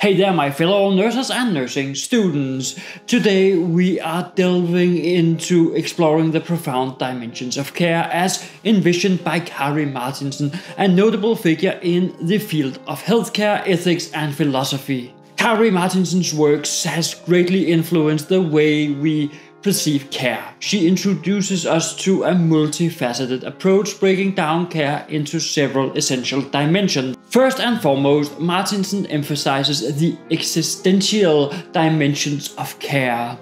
Hey there, my fellow nurses and nursing students. Today we are delving into exploring the profound dimensions of care as envisioned by Kari Martinsen, a notable figure in the field of healthcare, ethics, and philosophy. Kari Martinsen's works has greatly influenced the way we perceive care. She introduces us to a multifaceted approach, breaking down care into several essential dimensions. First and foremost, Martinsen emphasizes the existential dimensions of care.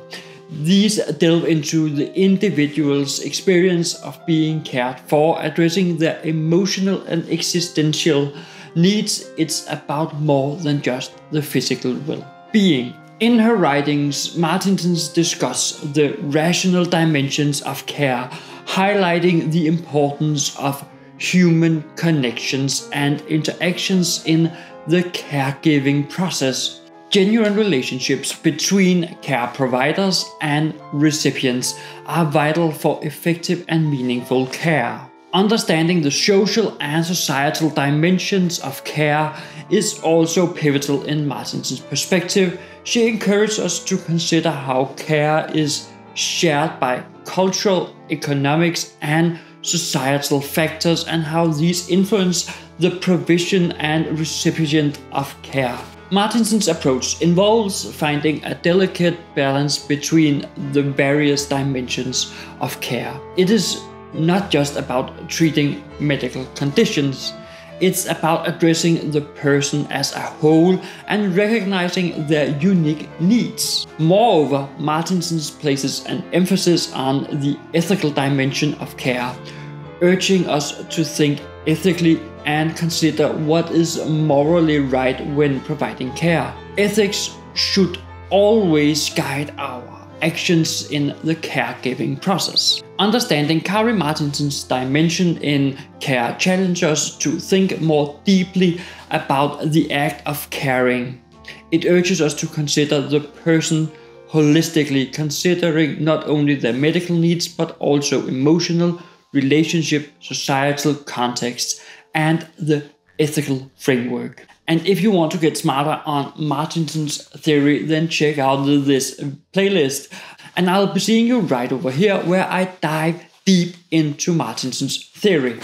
These delve into the individual's experience of being cared for, addressing their emotional and existential needs. It's about more than just the physical well being. In her writings, Martinsen discuss the rational dimensions of care, highlighting the importance of human connections and interactions in the caregiving process. Genuine relationships between care providers and recipients are vital for effective and meaningful care. Understanding the social and societal dimensions of care is also pivotal in Martinsen's perspective. She encourages us to consider how care is shared by cultural, economics, and societal factors and how these influence the provision and recipient of care. Martinsen's approach involves finding a delicate balance between the various dimensions of care. It is not just about treating medical conditions. It's about addressing the person as a whole and recognizing their unique needs. Moreover, Martinsen places an emphasis on the ethical dimension of care, urging us to think ethically and consider what is morally right when providing care. Ethics should always guide our actions in the caregiving process. Understanding Kari Martinsen's dimension in care challenges us to think more deeply about the act of caring. It urges us to consider the person holistically, considering not only their medical needs but also emotional, relationship, societal context, and the ethical framework. And if you want to get smarter on Martinsen's theory, then check out this playlist. And I'll be seeing you right over here where I dive deep into Martinsen's theory.